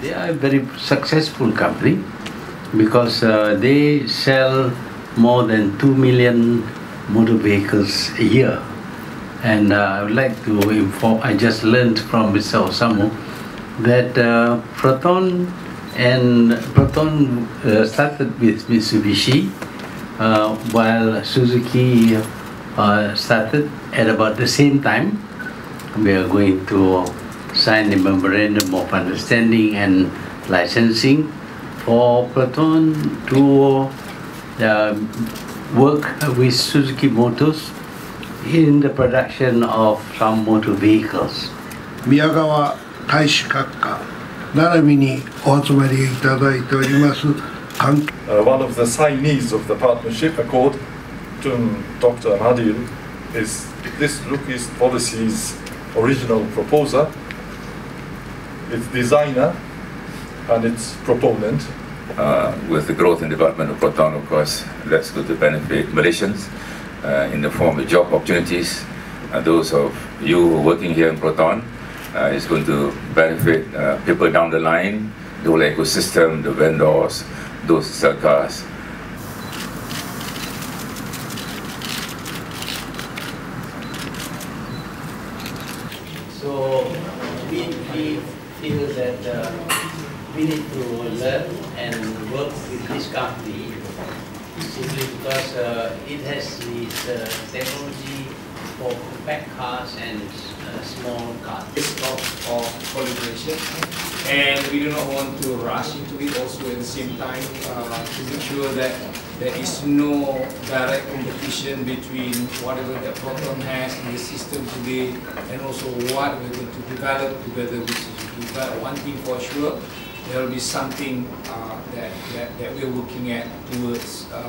They are a very successful company because uh, they sell more than 2 million motor vehicles a year. And uh, I would like to inform, I just learned from Mr. Osamu that uh, Proton and Proton uh, started with Mitsubishi uh, while Suzuki uh, started at about the same time. We are going to signed a memorandum of understanding and licensing for Proton to uh, work with Suzuki Motors in the production of some motor vehicles. 宮川大使閣下並びにお集まりいただいております uh, one of the signees of the partnership accord to Dr. Mahathir is this Look East policy's original proposer its designer, and its proponent. uh, with the growth and development of Proton, of course, that's going to benefit Malaysians uh, in the form of job opportunities. Uh, those of you who are working here in Proton uh, is going to benefit uh, people down the line, the whole ecosystem, the vendors, those who sell cars. So we, we feel that uh, we need to learn and work with this company simply because uh, it has this uh, technology for compact cars and uh, small cars. of, of collaboration and we do not want to rush into it also at the same time uh, to make sure that there is no direct competition between whatever that Proton has in the system today and also what we're going to develop together with. But one thing for sure, there will be something uh, that, that, that we're looking at towards uh,